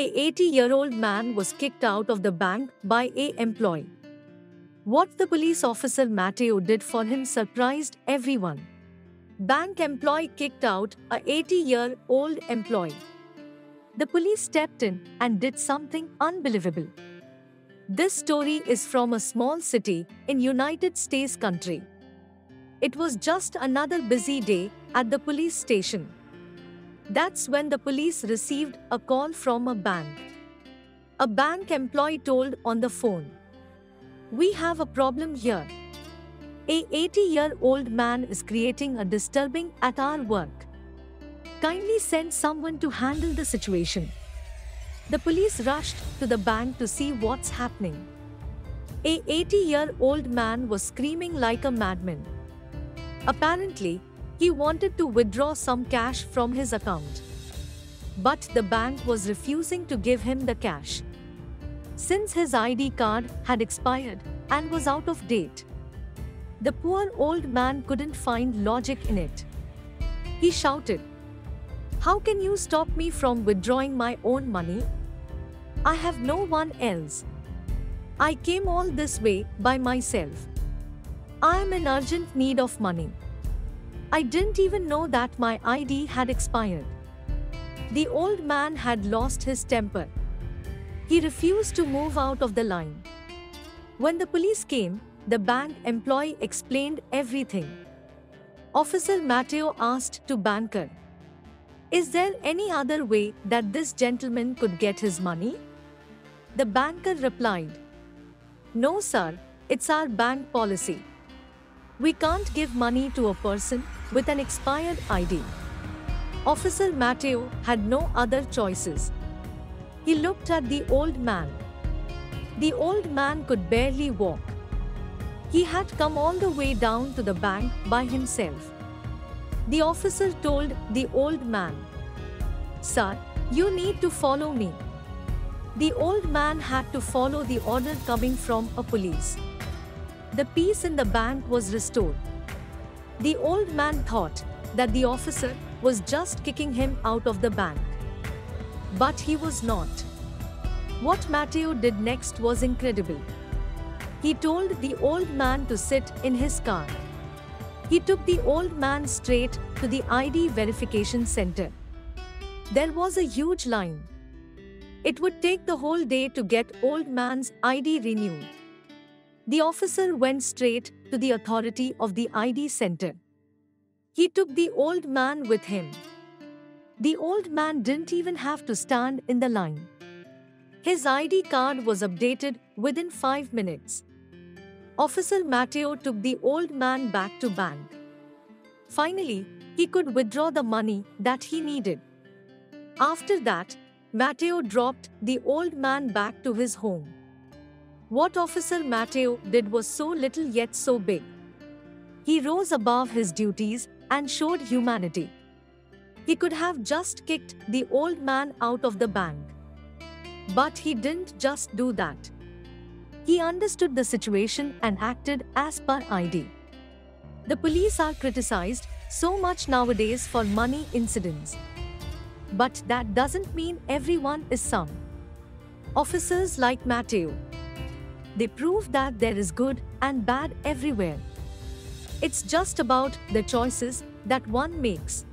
A 80-year-old man was kicked out of the bank by a employee. What the police officer Mateo did for him surprised everyone. Bank employee kicked out a 80-year-old employee. The police stepped in and did something unbelievable. This story is from a small city in United States country. It was just another busy day at the police station. That's when the police received a call from a bank. A bank employee told on the phone, We have a problem here. A 80 year old man is creating a disturbing at our work. Kindly send someone to handle the situation. The police rushed to the bank to see what's happening. A 80 year old man was screaming like a madman. Apparently, he wanted to withdraw some cash from his account. But the bank was refusing to give him the cash. Since his ID card had expired and was out of date, the poor old man couldn't find logic in it. He shouted, How can you stop me from withdrawing my own money? I have no one else. I came all this way by myself. I am in urgent need of money. I didn't even know that my ID had expired. The old man had lost his temper. He refused to move out of the line. When the police came, the bank employee explained everything. Officer Mateo asked to banker, Is there any other way that this gentleman could get his money? The banker replied, No, sir, it's our bank policy. We can't give money to a person with an expired ID. Officer Mateo had no other choices. He looked at the old man. The old man could barely walk. He had come all the way down to the bank by himself. The officer told the old man, Sir, you need to follow me. The old man had to follow the order coming from a police. The peace in the bank was restored. The old man thought that the officer was just kicking him out of the bank. But he was not. What Mateo did next was incredible. He told the old man to sit in his car. He took the old man straight to the ID verification center. There was a huge line. It would take the whole day to get old man's ID renewed. The officer went straight to the authority of the ID center. He took the old man with him. The old man didn't even have to stand in the line. His ID card was updated within 5 minutes. Officer Mateo took the old man back to bank. Finally, he could withdraw the money that he needed. After that, Mateo dropped the old man back to his home. What Officer Mateo did was so little yet so big. He rose above his duties and showed humanity. He could have just kicked the old man out of the bank. But he didn't just do that. He understood the situation and acted as per ID. The police are criticized so much nowadays for money incidents. But that doesn't mean everyone is some. Officers like Mateo, they prove that there is good and bad everywhere. It's just about the choices that one makes.